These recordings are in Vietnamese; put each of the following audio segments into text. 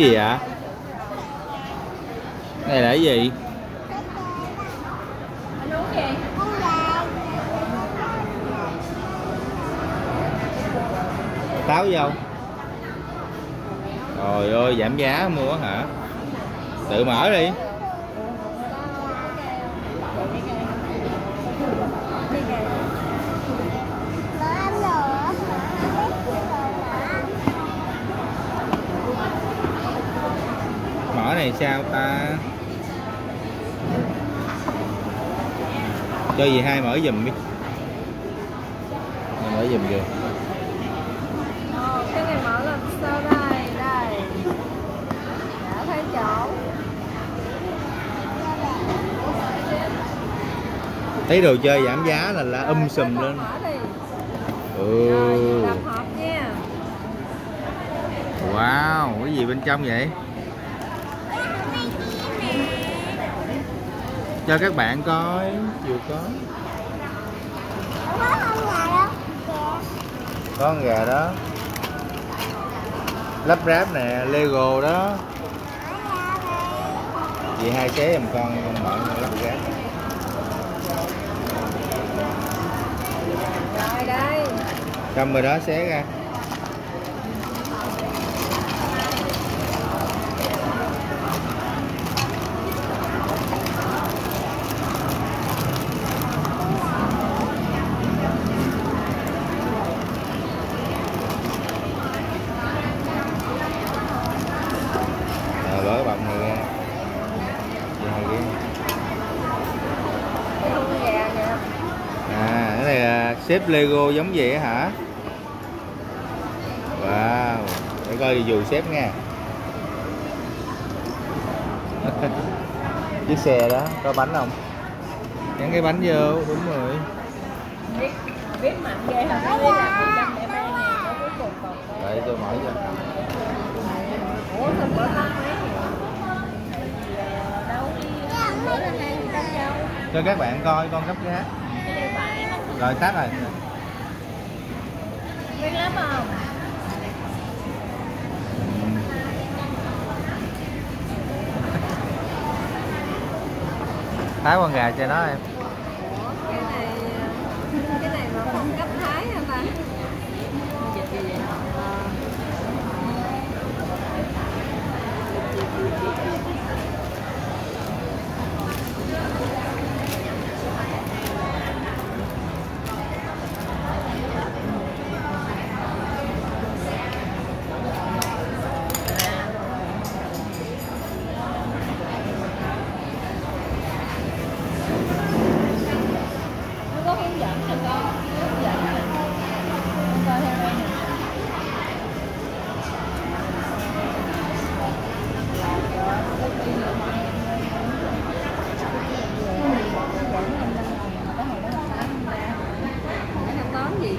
gì ạ? Này là cái gì? Táo vô trời ơi, giảm giá mua hả? Tự mở đi mở này sao ta. Cho gì hai mở giùm đi. Mở giùm kìa. Ờ, cái này mở làm sao đây đây. Đã thấy chỗ. Thấy đồ chơi giảm giá là là um sùm lên. ừ. rồi wow cái gì bên trong vậy cho các bạn coi vừa có. Có con gà đó. Lắp ráp nè lego đó. Chị hai xé giùm con con mở con lắp ráp. Rồi đây. Rồi đó xé ra Rồi bỏ cái bọc này ra Vậy hai cái. cái con gà kìa À, cái này là xếp Lego giống vậy á hả? Wow, để coi dù xếp nha. Chiếc xe đó, có bánh không? Gắn cái bánh vô, đúng rồi. biết ghê hả tôi mở cho. ủa đâu Cho các bạn coi con cấp giá. Rồi tắt rồi. biết lắm không Thái con gà cho nó em. Ủa, cái này cái này mà phong cách thái hả ta dịch gì vậy Ờ. nó có hướng dẫn nè con hướng dẫn nè con coi theo đây nè Tóm gì?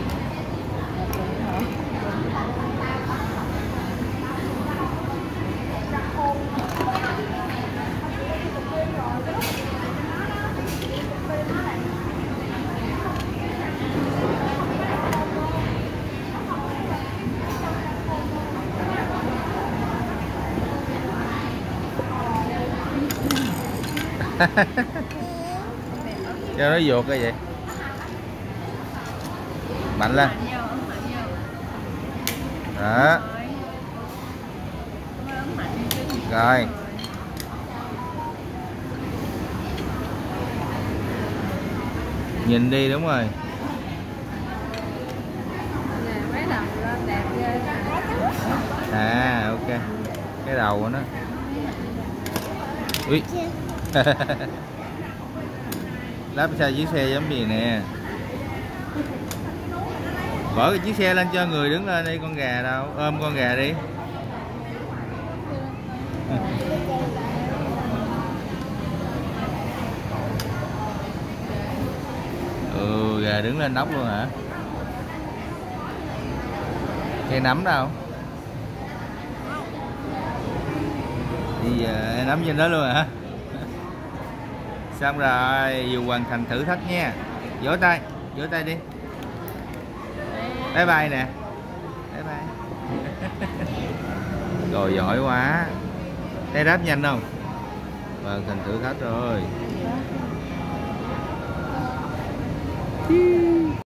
Cho nó vuột cái vậy. Mạnh lên. Đó, Rồi. Nhìn đi đúng rồi. À, ok. Cái đầu của nó. Ui. Lắp xe chiếc xe giống gì nè. Bỏ cái chiếc xe lên cho người đứng lên đi con gà đâu, ôm con gà đi. Ừ, gà đứng lên nóc luôn hả? Cây nấm đâu? đi à, giờ nấm trên đó luôn hả? Xong rồi, vừa hoàn thành thử thách nha. Vỗ tay, vỗ tay đi. Bye bye nè. Bye bye. rồi giỏi quá tay đáp nhanh không hoàn thành thử thách rồi